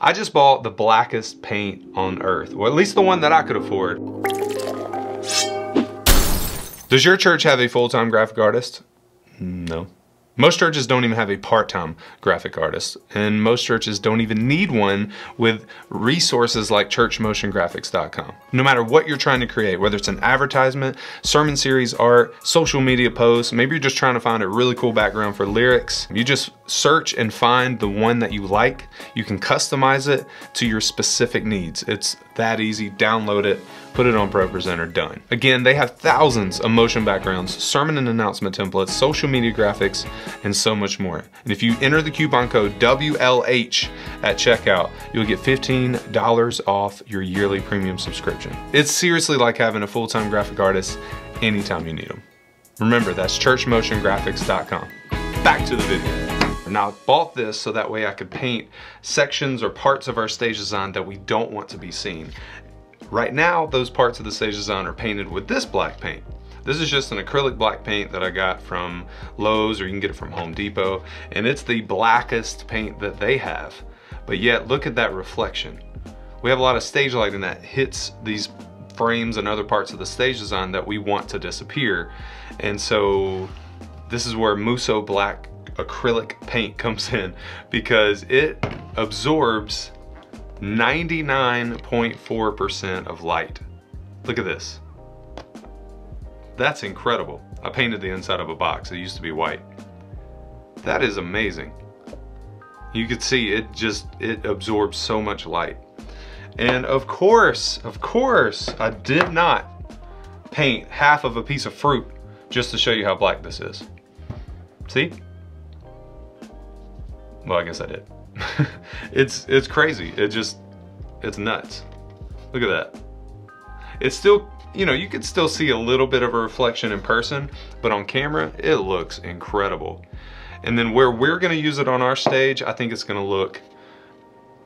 I just bought the blackest paint on earth, or at least the one that I could afford. Does your church have a full-time graphic artist? No. Most churches don't even have a part-time graphic artist, and most churches don't even need one with resources like churchmotiongraphics.com. No matter what you're trying to create, whether it's an advertisement, sermon series art, social media posts, maybe you're just trying to find a really cool background for lyrics, you just search and find the one that you like. You can customize it to your specific needs. It's that easy, download it, put it on ProPresenter, done. Again, they have thousands of motion backgrounds, sermon and announcement templates, social media graphics, and so much more. And if you enter the coupon code WLH at checkout, you'll get $15 off your yearly premium subscription. It's seriously like having a full-time graphic artist anytime you need them. Remember, that's churchmotiongraphics.com. Back to the video. Now I bought this so that way I could paint sections or parts of our stage design that we don't want to be seen. Right now, those parts of the stage design are painted with this black paint. This is just an acrylic black paint that I got from Lowe's or you can get it from Home Depot. And it's the blackest paint that they have. But yet, look at that reflection. We have a lot of stage lighting that hits these frames and other parts of the stage design that we want to disappear. And so this is where Musou Black acrylic paint comes in because it absorbs 99.4% of light. Look at this. That's incredible. I painted the inside of a box. It used to be white. That is amazing. You could see it just, it absorbs so much light. And of course, of course, I did not paint half of a piece of fruit just to show you how black this is. See? Well, I guess I did. it's it's crazy. It just it's nuts. Look at that. It's still, you know, you could still see a little bit of a reflection in person, but on camera, it looks incredible. And then where we're gonna use it on our stage, I think it's gonna look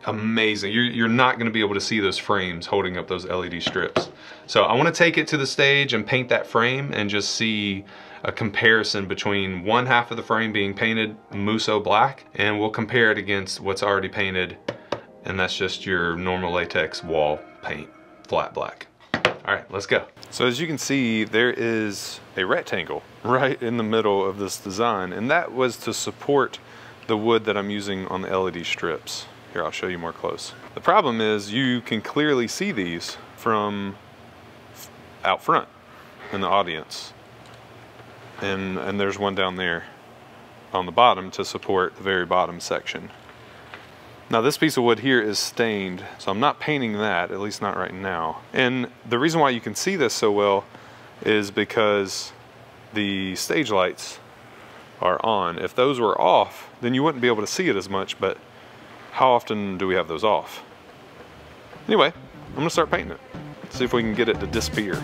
amazing. You're, you're not gonna be able to see those frames holding up those LED strips. So I wanna take it to the stage and paint that frame and just see a comparison between one half of the frame being painted Musou black and we'll compare it against what's already painted and that's just your normal latex wall paint, flat black. All right, let's go. So as you can see, there is a rectangle right in the middle of this design and that was to support the wood that I'm using on the LED strips. Here, I'll show you more close. The problem is you can clearly see these from out front in the audience and, and there's one down there on the bottom to support the very bottom section. Now this piece of wood here is stained, so I'm not painting that, at least not right now. And the reason why you can see this so well is because the stage lights are on. If those were off, then you wouldn't be able to see it as much, but how often do we have those off? Anyway, I'm gonna start painting it. See if we can get it to disappear.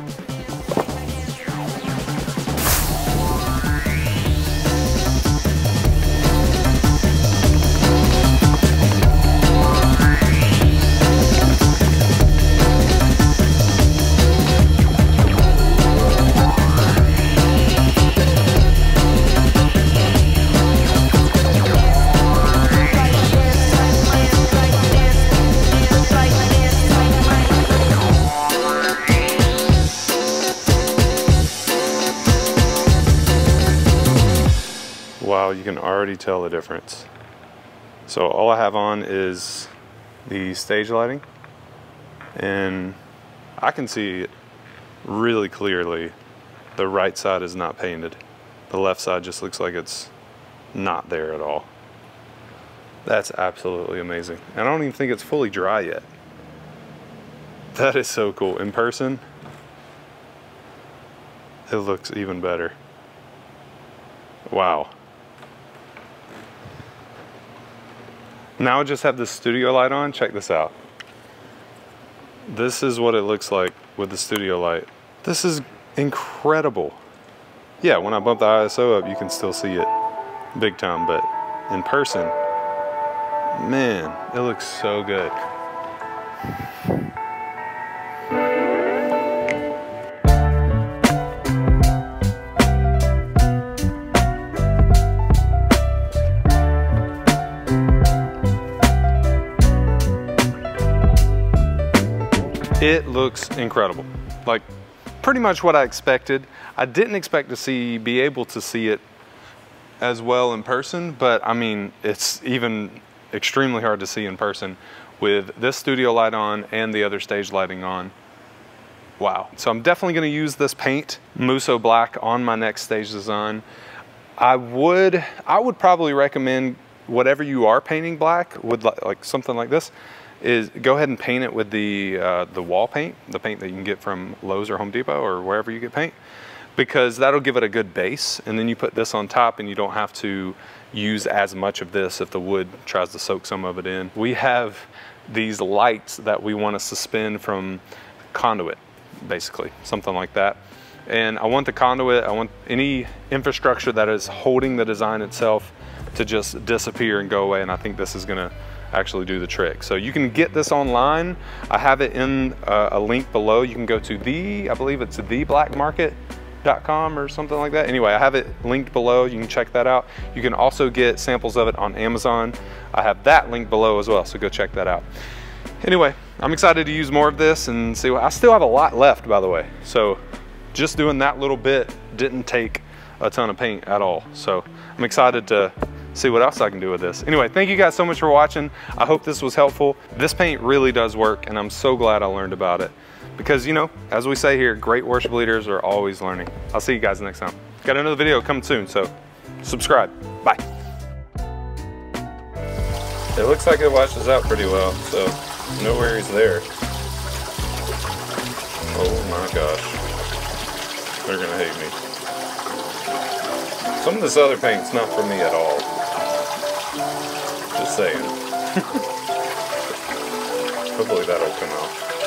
Wow, you can already tell the difference. So all I have on is the stage lighting and I can see really clearly. The right side is not painted. The left side just looks like it's not there at all. That's absolutely amazing. And I don't even think it's fully dry yet. That is so cool. In person, it looks even better. Wow. Now I just have the studio light on. Check this out. This is what it looks like with the studio light. This is incredible. Yeah, when I bump the ISO up, you can still see it big time, but in person, man, it looks so good. It looks incredible. Like pretty much what I expected. I didn't expect to see, be able to see it as well in person, but I mean, it's even extremely hard to see in person with this studio light on and the other stage lighting on. Wow. So I'm definitely gonna use this paint, Musou Black, on my next stage design. I would, I would probably recommend whatever you are painting black, would like something like this, is go ahead and paint it with the, uh, the wall paint, the paint that you can get from Lowe's or Home Depot or wherever you get paint, because that'll give it a good base. And then you put this on top and you don't have to use as much of this if the wood tries to soak some of it in. We have these lights that we want to suspend from conduit, basically, something like that. And I want the conduit, I want any infrastructure that is holding the design itself to just disappear and go away. And I think this is gonna actually do the trick. So you can get this online. I have it in uh, a link below. You can go to the, I believe it's theblackmarket.com or something like that. Anyway, I have it linked below. You can check that out. You can also get samples of it on Amazon. I have that link below as well, so go check that out. Anyway, I'm excited to use more of this and see what, I still have a lot left by the way. So just doing that little bit didn't take a ton of paint at all. So I'm excited to see what else I can do with this. Anyway, thank you guys so much for watching. I hope this was helpful. This paint really does work and I'm so glad I learned about it. Because you know, as we say here, great worship leaders are always learning. I'll see you guys next time. Got another video coming soon, so subscribe. Bye. It looks like it washes out pretty well, so no worries there. Oh my gosh. They're gonna hate me. Some of this other paint's not for me at all. Saying. Hopefully that'll come out.